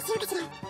するが。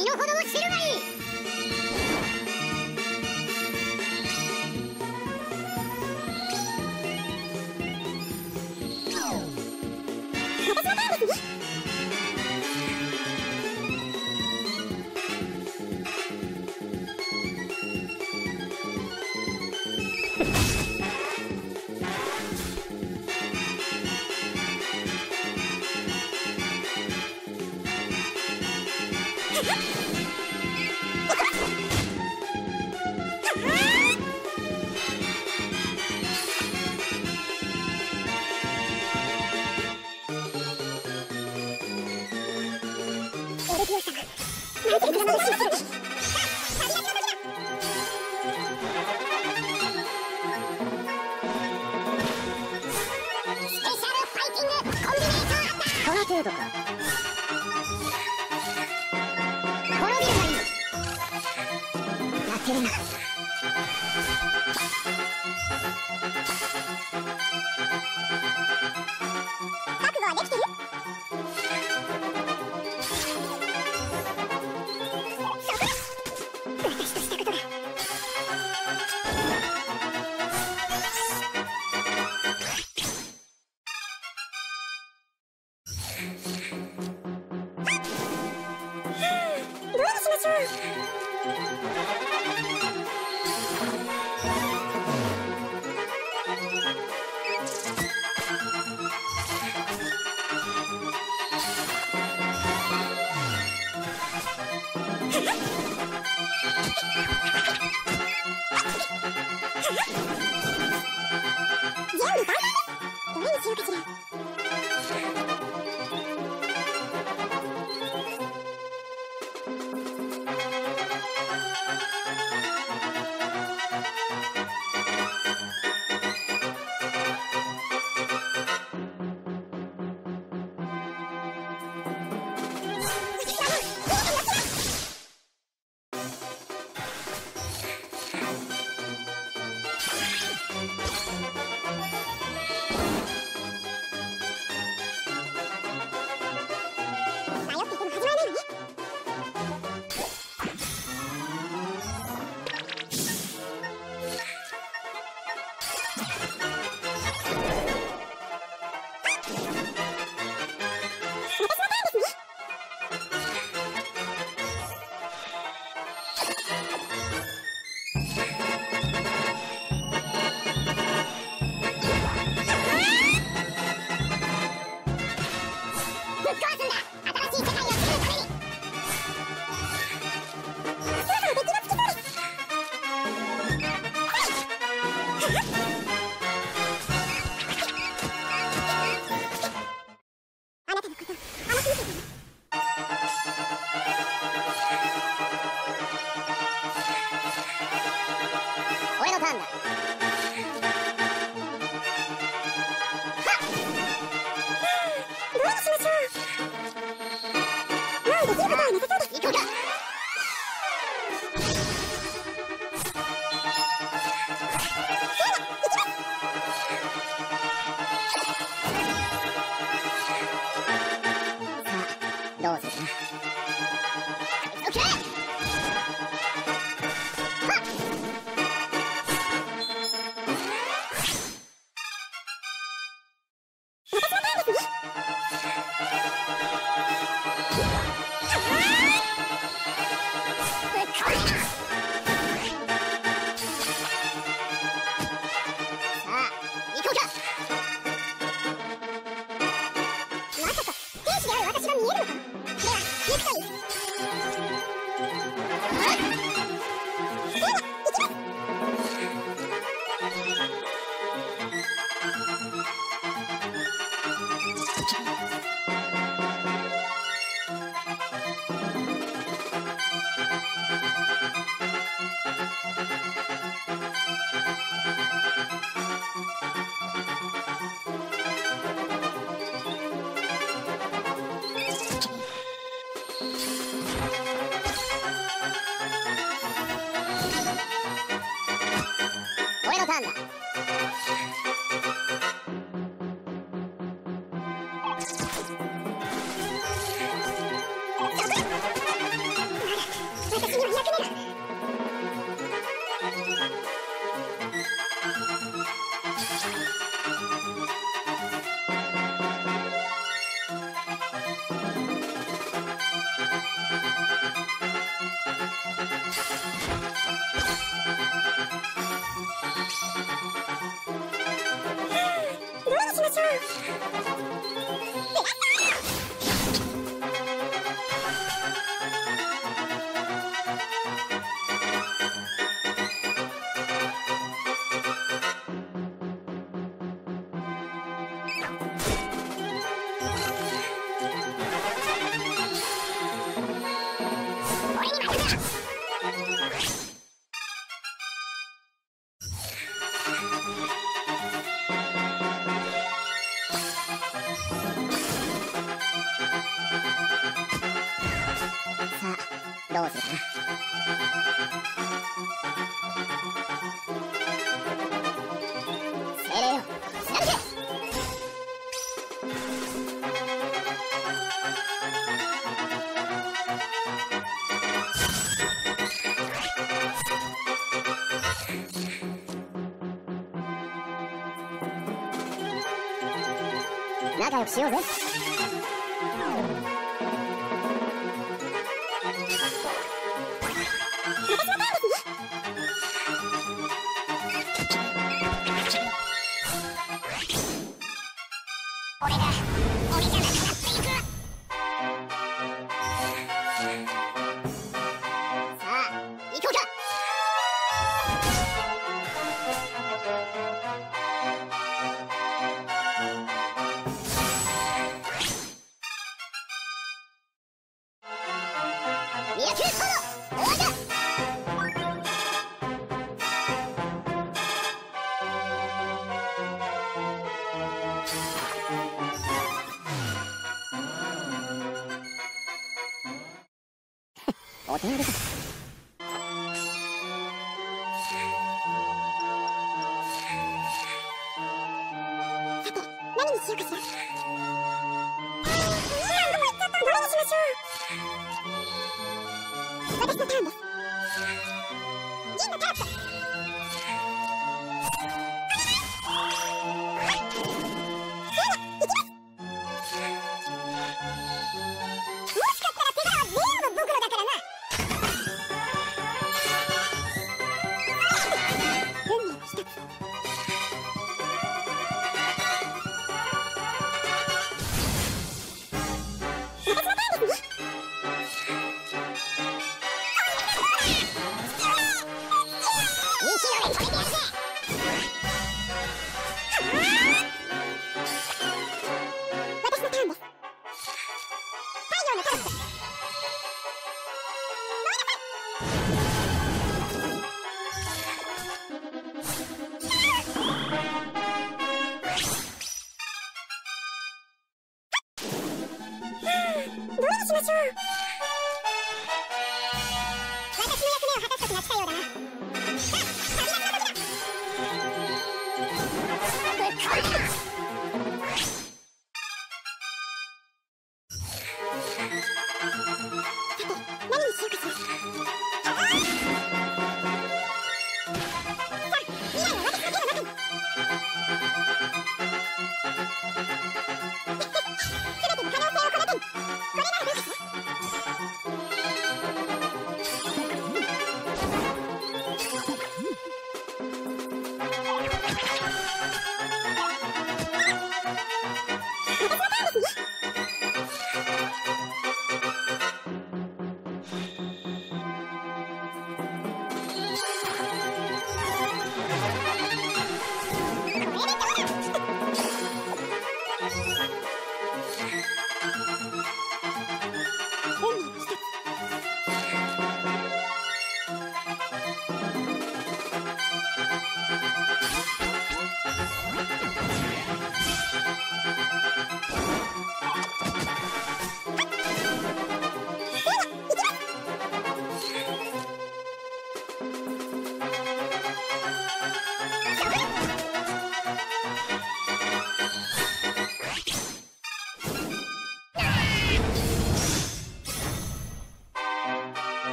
身の程を知るがいい。ハハハハ! Ha ha! しようぜ俺が俺じゃなくてお手です。さて何にしようかしら。なのか急ぐぞ